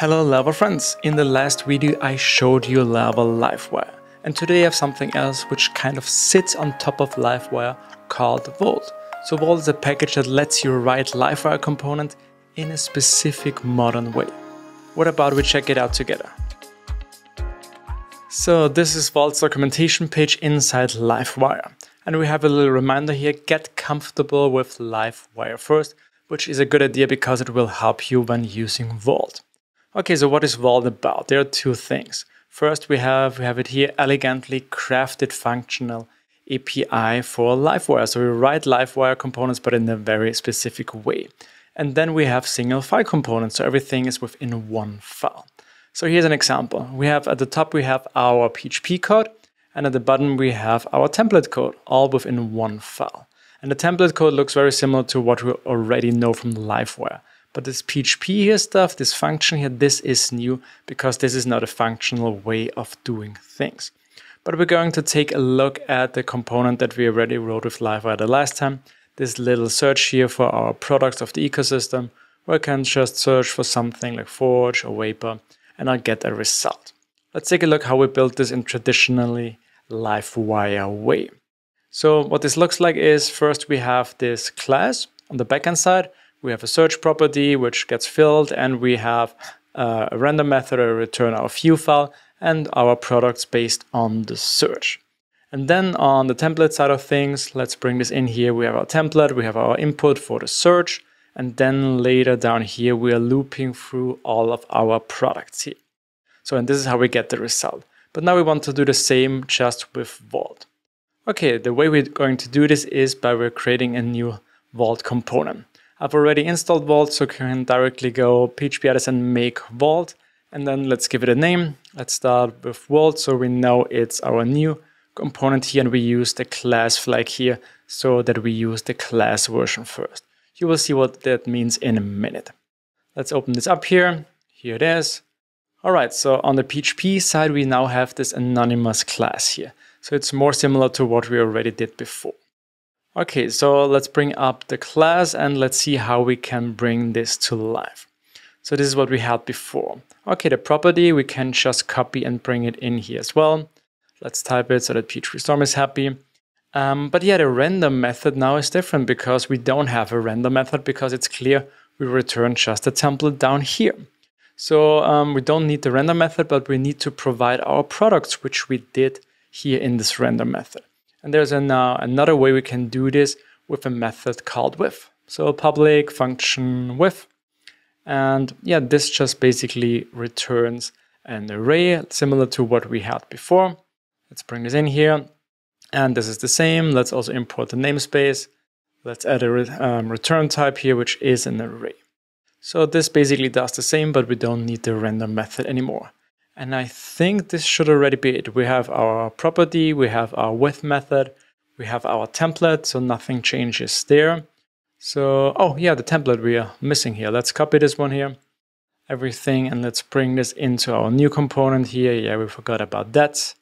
Hello Laravel friends! In the last video I showed you Laravel Livewire and today I have something else which kind of sits on top of Livewire called Volt. So Volt is a package that lets you write Livewire component in a specific modern way. What about we check it out together? So this is Volt's documentation page inside Livewire. And we have a little reminder here, get comfortable with Livewire first, which is a good idea because it will help you when using Volt. Okay, so what is Volt about? There are two things. First, we have we have it here elegantly crafted functional API for Livewire. So we write Livewire components, but in a very specific way. And then we have single file components, so everything is within one file. So here's an example. We have at the top we have our PHP code, and at the bottom we have our template code, all within one file. And the template code looks very similar to what we already know from Livewire. But this PHP here stuff, this function here, this is new because this is not a functional way of doing things. But we're going to take a look at the component that we already wrote with Livewire the last time. This little search here for our products of the ecosystem, where I can just search for something like Forge or Vapor, and I'll get a result. Let's take a look how we built this in traditionally Livewire way. So what this looks like is first we have this class on the backend side, we have a search property which gets filled and we have uh, a render method to return our view file and our products based on the search. And then on the template side of things, let's bring this in here. We have our template, we have our input for the search, and then later down here, we are looping through all of our products here. So, and this is how we get the result. But now we want to do the same just with Volt. Okay, the way we're going to do this is by we're creating a new Volt component. I've already installed Volt, so you can directly go PHP artisan make Volt, and then let's give it a name. Let's start with Volt, so we know it's our new component here, and we use the class flag here, so that we use the class version first. You will see what that means in a minute. Let's open this up here. Here it is. All right, so on the PHP side, we now have this anonymous class here. So it's more similar to what we already did before. Okay, so let's bring up the class and let's see how we can bring this to life. So this is what we had before. Okay, the property, we can just copy and bring it in here as well. Let's type it so that PHP Storm is happy. Um, but yeah, the render method now is different because we don't have a render method because it's clear we return just a template down here. So um, we don't need the render method, but we need to provide our products, which we did here in this render method. And there's an, uh, another way we can do this with a method called with. So public function with. And yeah, this just basically returns an array similar to what we had before. Let's bring this in here. And this is the same. Let's also import the namespace. Let's add a re um, return type here, which is an array. So this basically does the same, but we don't need the render method anymore. And I think this should already be it. We have our property, we have our with method, we have our template, so nothing changes there. So, oh yeah, the template we are missing here. Let's copy this one here, everything, and let's bring this into our new component here. Yeah, we forgot about that.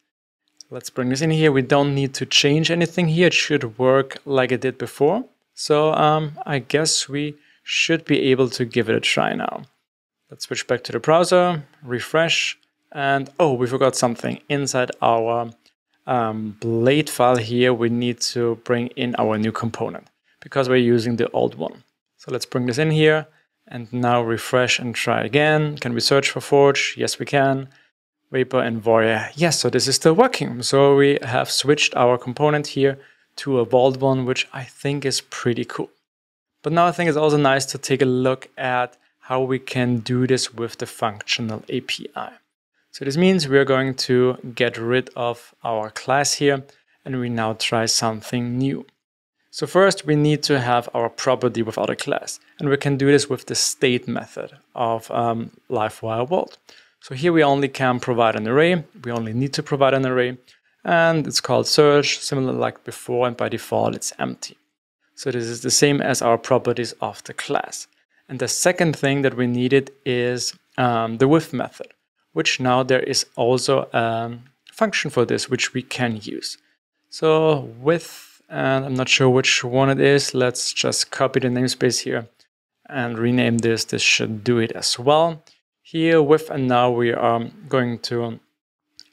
Let's bring this in here. We don't need to change anything here. It should work like it did before. So um, I guess we should be able to give it a try now. Let's switch back to the browser, refresh, and oh, we forgot something. Inside our um, blade file here, we need to bring in our new component because we're using the old one. So let's bring this in here and now refresh and try again. Can we search for Forge? Yes, we can. Vapor and Voya. Yes, so this is still working. So we have switched our component here to a volt one, which I think is pretty cool. But now I think it's also nice to take a look at how we can do this with the functional API. So this means we're going to get rid of our class here and we now try something new. So first we need to have our property without a class and we can do this with the state method of um, Livewire Volt. So here we only can provide an array, we only need to provide an array and it's called search, similar like before and by default it's empty. So this is the same as our properties of the class. And the second thing that we needed is um, the with method which now there is also a function for this, which we can use. So with, and I'm not sure which one it is, let's just copy the namespace here and rename this. This should do it as well. here with and now we are going to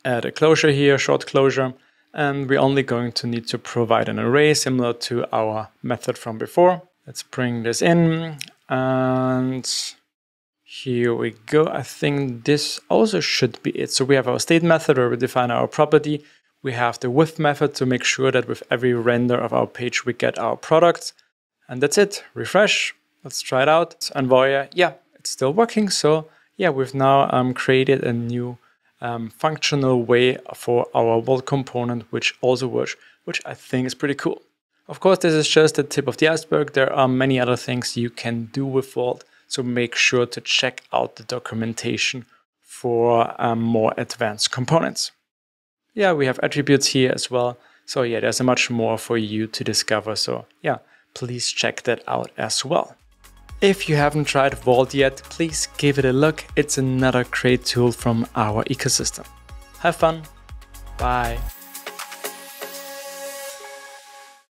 add a closure here, short closure, and we're only going to need to provide an array similar to our method from before. Let's bring this in and here we go. I think this also should be it. So we have our state method where we define our property. We have the with method to make sure that with every render of our page, we get our product. And that's it. Refresh. Let's try it out. And voila, yeah, it's still working. So yeah, we've now um, created a new um, functional way for our Volt component, which also works, which I think is pretty cool. Of course, this is just the tip of the iceberg. There are many other things you can do with Volt, so make sure to check out the documentation for um, more advanced components. Yeah, we have attributes here as well. So yeah, there's much more for you to discover. So yeah, please check that out as well. If you haven't tried Volt yet, please give it a look. It's another great tool from our ecosystem. Have fun. Bye.